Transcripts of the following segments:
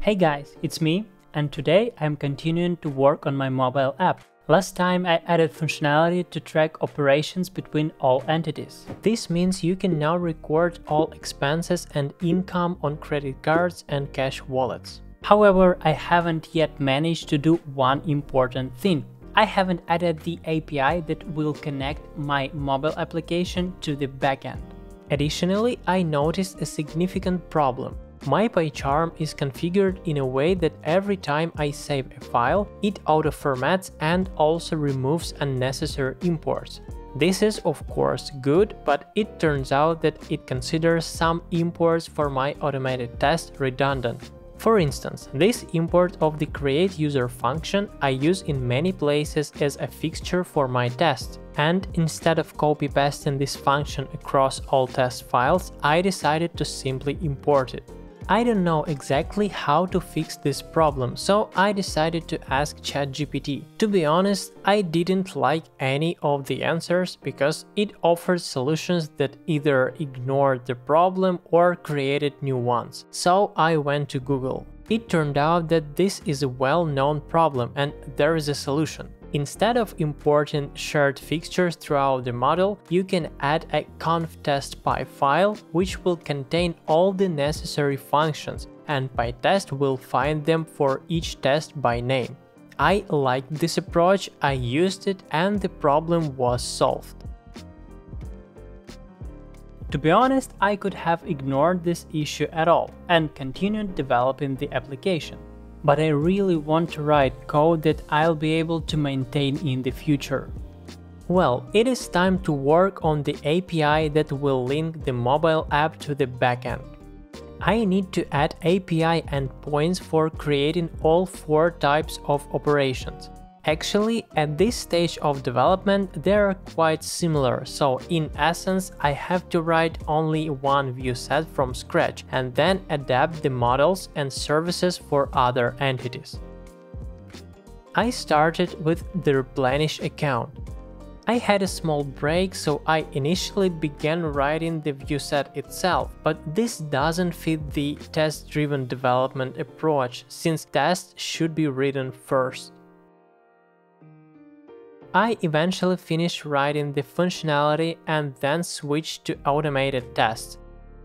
Hey guys, it's me, and today I'm continuing to work on my mobile app. Last time I added functionality to track operations between all entities. This means you can now record all expenses and income on credit cards and cash wallets. However, I haven't yet managed to do one important thing. I haven't added the API that will connect my mobile application to the backend. Additionally, I noticed a significant problem. My PyCharm is configured in a way that every time I save a file, it auto-formats and also removes unnecessary imports. This is of course good, but it turns out that it considers some imports for my automated test redundant. For instance, this import of the create user function I use in many places as a fixture for my test. And instead of copy-pasting this function across all test files, I decided to simply import it. I don't know exactly how to fix this problem, so I decided to ask ChatGPT. To be honest, I didn't like any of the answers because it offered solutions that either ignored the problem or created new ones. So I went to Google. It turned out that this is a well-known problem and there is a solution. Instead of importing shared fixtures throughout the model, you can add a conftest.py file which will contain all the necessary functions and PyTest will find them for each test by name. I liked this approach, I used it and the problem was solved. To be honest, I could have ignored this issue at all and continued developing the application but I really want to write code that I'll be able to maintain in the future. Well, it is time to work on the API that will link the mobile app to the backend. I need to add API endpoints for creating all four types of operations. Actually, at this stage of development, they are quite similar, so in essence, I have to write only one view set from scratch and then adapt the models and services for other entities. I started with the replenish account. I had a small break, so I initially began writing the view set itself, but this doesn't fit the test-driven development approach, since tests should be written first. I eventually finished writing the functionality and then switched to automated tests.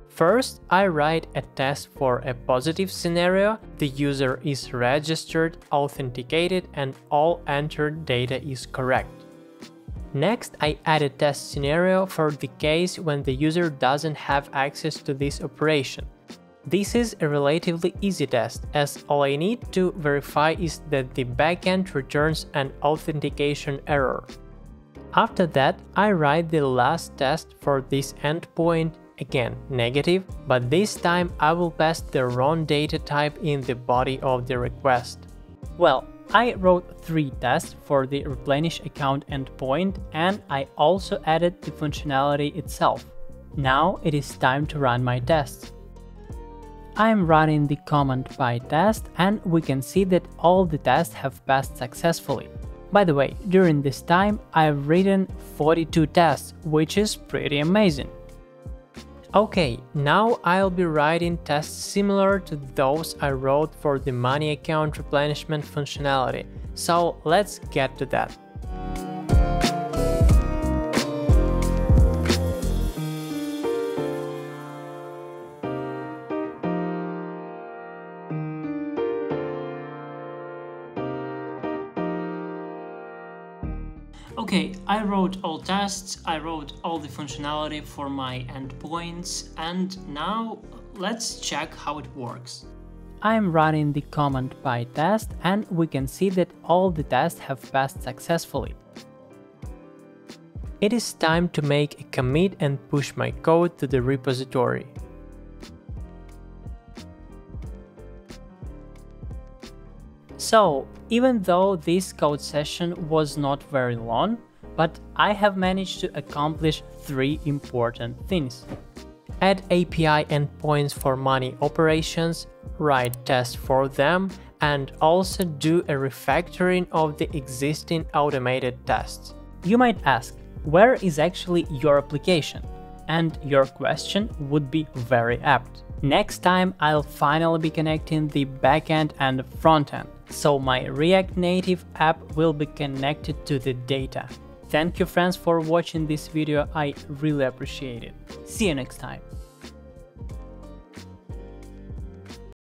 First, I write a test for a positive scenario, the user is registered, authenticated and all entered data is correct. Next, I add a test scenario for the case when the user doesn't have access to this operation. This is a relatively easy test, as all I need to verify is that the backend returns an authentication error. After that, I write the last test for this endpoint, again negative, but this time I will pass the wrong data type in the body of the request. Well, I wrote three tests for the replenish account endpoint and I also added the functionality itself. Now it is time to run my tests. I'm running the command PyTest and we can see that all the tests have passed successfully. By the way, during this time I've written 42 tests, which is pretty amazing. Okay, now I'll be writing tests similar to those I wrote for the money account replenishment functionality, so let's get to that. Okay, I wrote all tests, I wrote all the functionality for my endpoints, and now let's check how it works. I'm running the command PyTest and we can see that all the tests have passed successfully. It is time to make a commit and push my code to the repository. So, even though this code session was not very long, but I have managed to accomplish three important things. Add API endpoints for money operations, write tests for them, and also do a refactoring of the existing automated tests. You might ask, where is actually your application? And your question would be very apt. Next time I'll finally be connecting the backend and frontend, so my React Native app will be connected to the data. Thank you friends for watching this video, I really appreciate it. See you next time.